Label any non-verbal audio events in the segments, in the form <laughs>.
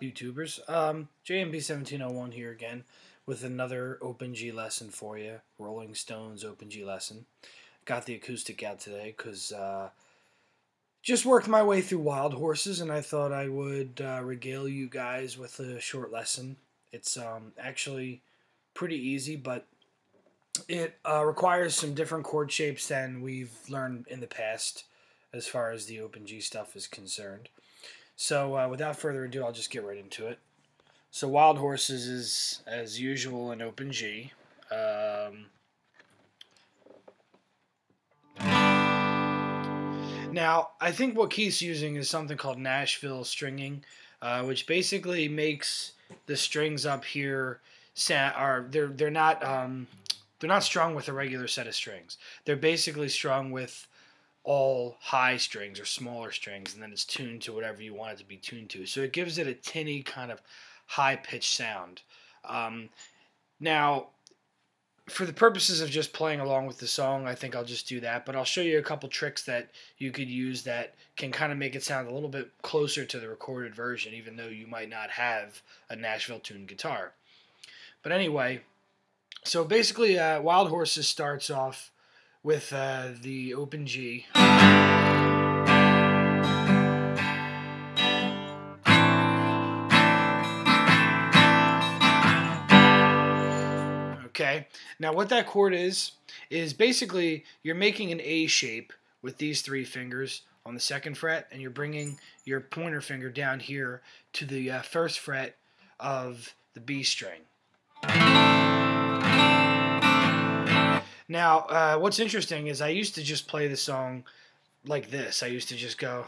YouTubers? Um, JMB1701 here again with another Open G lesson for you. Rolling Stones Open G lesson. Got the acoustic out today because uh, just worked my way through Wild Horses and I thought I would uh, regale you guys with a short lesson. It's um, actually pretty easy, but it uh, requires some different chord shapes than we've learned in the past as far as the Open G stuff is concerned. So uh, without further ado, I'll just get right into it. So Wild Horses is, as usual, an open G. Um, now, I think what Keith's using is something called Nashville stringing, uh, which basically makes the strings up here are they're they're not um, they're not strung with a regular set of strings. They're basically strung with all high strings or smaller strings, and then it's tuned to whatever you want it to be tuned to. So it gives it a tinny kind of high pitched sound. Um, now, for the purposes of just playing along with the song, I think I'll just do that. But I'll show you a couple tricks that you could use that can kind of make it sound a little bit closer to the recorded version, even though you might not have a Nashville tuned guitar. But anyway, so basically, uh, Wild Horses starts off with uh, the open G. Okay, now what that chord is, is basically you're making an A shape with these three fingers on the second fret, and you're bringing your pointer finger down here to the uh, first fret of the B string. Now, uh, what's interesting is I used to just play the song like this. I used to just go.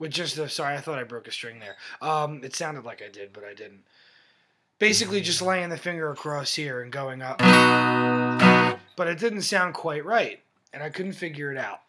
With just the sorry, I thought I broke a string there. Um, it sounded like I did, but I didn't. Basically, just laying the finger across here and going up. But it didn't sound quite right, and I couldn't figure it out.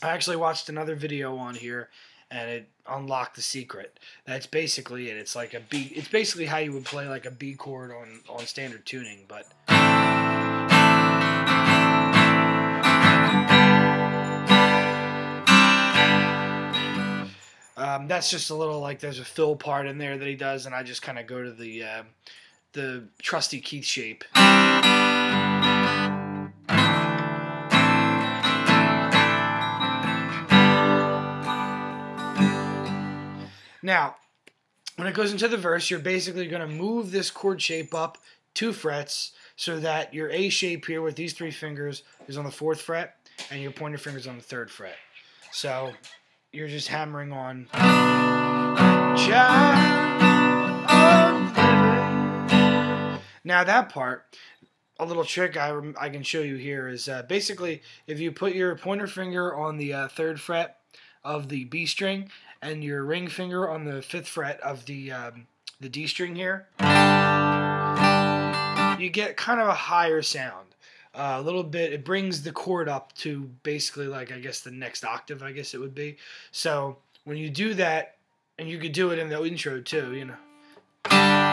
I actually watched another video on here and it unlocked the secret. That's basically it. It's like a B. It's basically how you would play like a B chord on on standard tuning, but. Um, that's just a little like there's a fill part in there that he does, and I just kind of go to the uh, the trusty Keith shape. Now, when it goes into the verse, you're basically going to move this chord shape up two frets so that your A shape here with these three fingers is on the fourth fret and your pointer finger is on the third fret. So you're just hammering on. Now that part, a little trick I, I can show you here is uh, basically if you put your pointer finger on the uh, third fret of the B string and your ring finger on the fifth fret of the um, the D string here, you get kind of a higher sound. Uh, a little bit, it brings the chord up to basically like I guess the next octave, I guess it would be. So when you do that, and you could do it in the intro too, you know.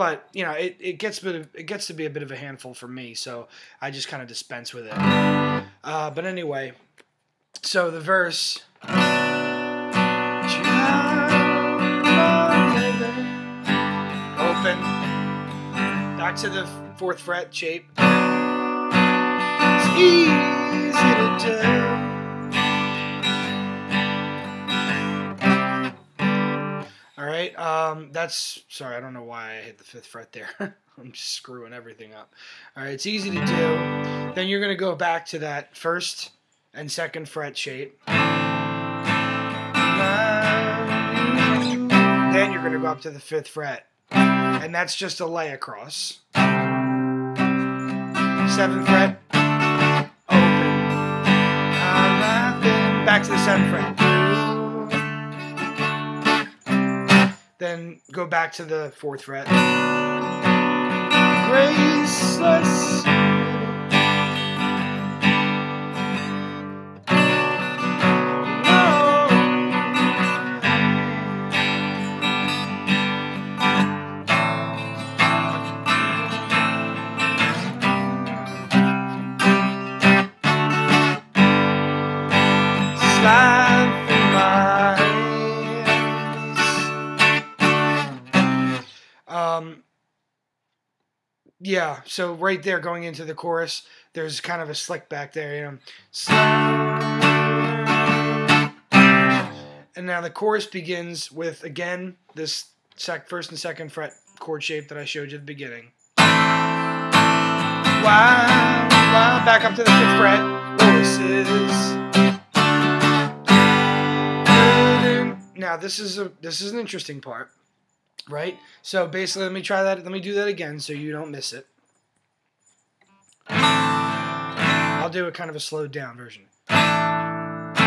But you know it, it gets bit of, it gets to be a bit of a handful for me so i just kind of dispense with it. Uh, but anyway so the verse open back to the fourth fret shape. It's easy to do right? Um, that's sorry, I don't know why I hit the fifth fret there. <laughs> I'm just screwing everything up. All right, it's easy to do. Then you're gonna go back to that first and second fret shape. Then you're gonna go up to the fifth fret, and that's just a lay across. Seventh fret, open. Back to the seventh fret. Then go back to the fourth fret. Graceless. Yeah, so right there going into the chorus, there's kind of a slick back there, you know. And now the chorus begins with again this sec first and second fret chord shape that I showed you at the beginning. Wow, wow, back up to the fifth fret. Voices. Now this is a this is an interesting part, right? So basically, let me try that. Let me do that again so you don't miss it. I'll do a kind of a slowed down version. Wild,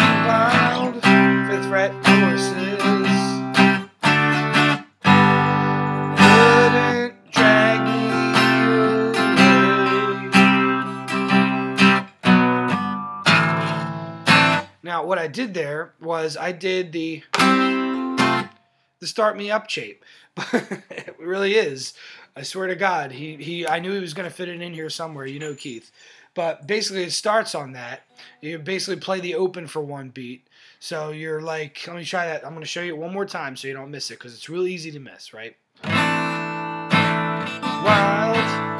wild, fifth fret away. Now, what I did there was I did the the start me up shape. <laughs> it really is. I swear to God, he he. I knew he was going to fit it in here somewhere. You know, Keith. But basically, it starts on that. You basically play the open for one beat. So you're like, let me try that. I'm going to show you one more time so you don't miss it because it's really easy to miss, right? Wild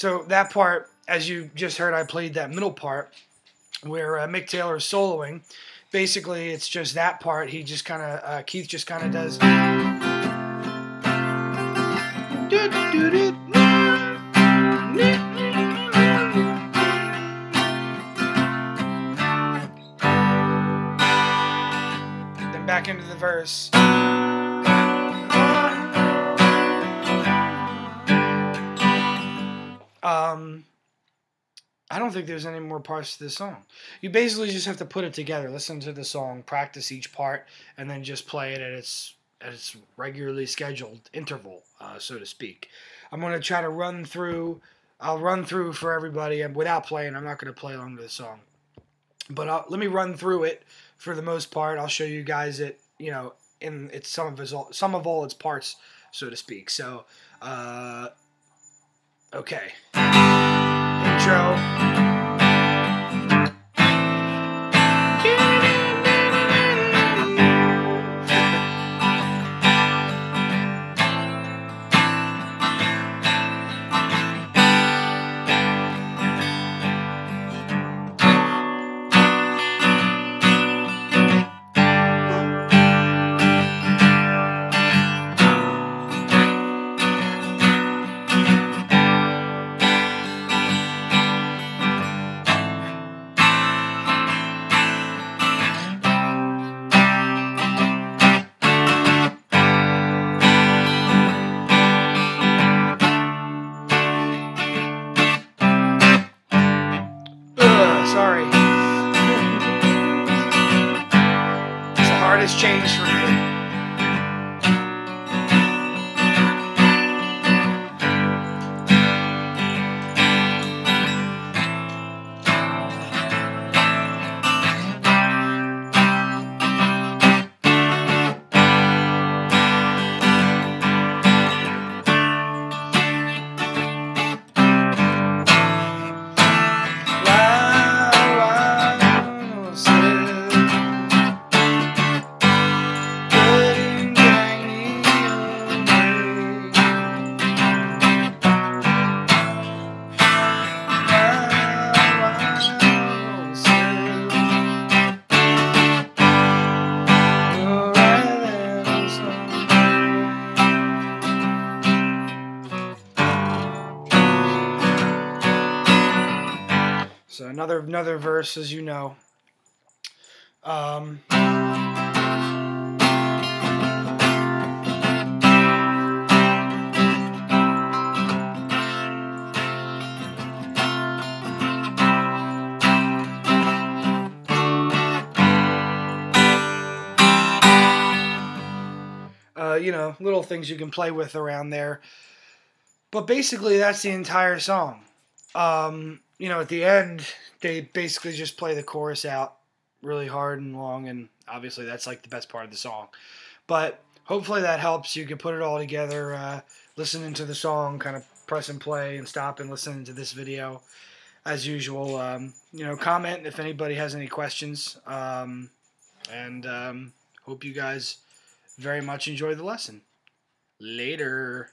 So that part, as you just heard, I played that middle part where uh, Mick Taylor is soloing. Basically, it's just that part. He just kind of uh, Keith just kind of does. Then back into the verse. Um, I don't think there's any more parts to this song. You basically just have to put it together, listen to the song, practice each part, and then just play it at its at its regularly scheduled interval, uh, so to speak. I'm going to try to run through. I'll run through for everybody, and without playing, I'm not going to play along to the song. But I'll, let me run through it for the most part. I'll show you guys it, you know, in its some of its all, some of all its parts, so to speak. So, uh, okay. Intro. Sorry. So another another verse, as you know. Um, uh, you know, little things you can play with around there. But basically, that's the entire song. Um, you know, at the end, they basically just play the chorus out really hard and long, and obviously, that's like the best part of the song. But hopefully, that helps. You can put it all together, uh, listening to the song, kind of press and play, and stop and listen to this video. As usual, um, you know, comment if anybody has any questions. Um, and um, hope you guys very much enjoy the lesson. Later.